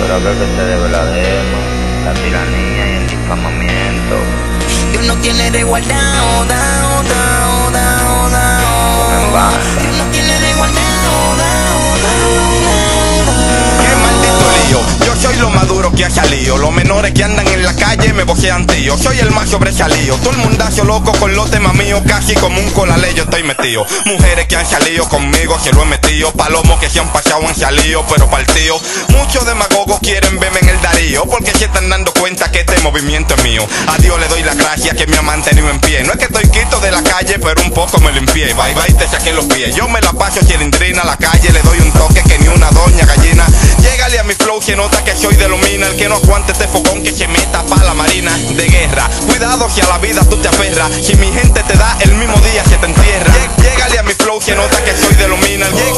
Pero creo que se debe la la tiranía y el difamamiento. Dios no tiene de guardado, dao, dao, Los menores que andan en la calle me bocean tío. Soy el más sobresalido, todo el mundazo loco con los temas míos Casi como un colale yo estoy metido. Mujeres que han salido conmigo se lo he metido. Palomos que se han pasado han salido pero partido. Muchos demagogos quieren verme en el Darío Porque se están dando cuenta que este movimiento es mío. A Dios le doy la gracia que me ha mantenido en pie. No es que estoy quito de la calle pero un poco me limpié. Bye bye te saqué los pies. Yo me la paso cilindrina a la calle Le doy un toque que ni una doña mi flow se nota que soy de lumina El que no aguante este fogón que se meta pa' la marina de guerra. Cuidado si a la vida tú te aferras. Si mi gente te da el mismo día se te entierra. Lle- Llegale a mi flow se nota que soy de lumina Lle-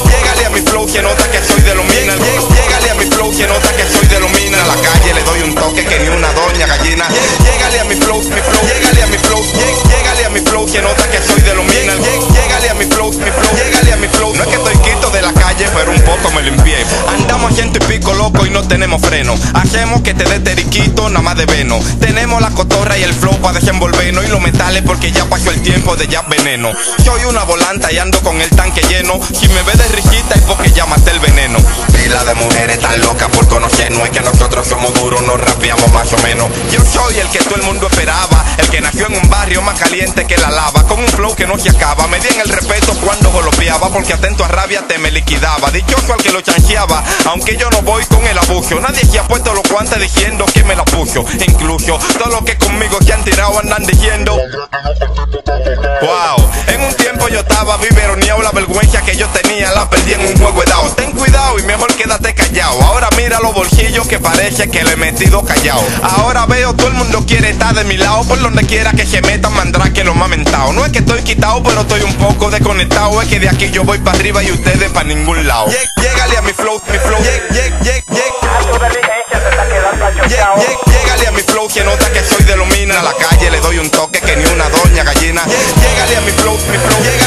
tenemos freno. Hacemos que te dé teriquito nada más de veno. Tenemos la cotorra y el flow para desenvolvernos. Y los metales porque ya pasó el tiempo de ya veneno. Soy una volanta y ando con el tanque lleno. Si me ves de risita es porque ya maté el veneno. Pila de mujeres tan locas por conocernos. Es que nosotros somos duros, nos rapeamos más o menos. Yo soy el que todo el mundo esperaba. El que nació en un barrio más caliente que la lava. Con un flow que no se acaba. Me di en el respeto cuando golpeaba Porque atento a rabia te me liquidaba. Dichoso al que lo chanceaba Aunque yo no voy con el abuso Nadie se ha puesto los guantes diciendo que me la puso. Incluso todos los que conmigo se han tirado andan diciendo Wow, en un tiempo yo estaba viveroneado La vergüenza que yo tenía la perdí en un juego de dado Ten cuidado y mejor quédate callado Ahora mira los bolsillos que parece que le he metido callado Ahora veo todo el mundo quiere estar de mi lado Por donde quiera que se metan mandrá que lo mamentado No es que estoy quitado pero estoy un poco desconectado. Es que de aquí yo voy para arriba y ustedes para ningún lado. Lle- Llégale a mi flow, mi flow lle- Lle- lle- Llégale a mi flow, se nota que soy de lumina A la calle le doy un toque que ni una doña gallina. Lle- Llégale a mi flow, mi flow Lle-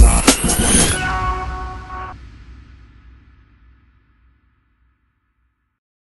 Rockstar.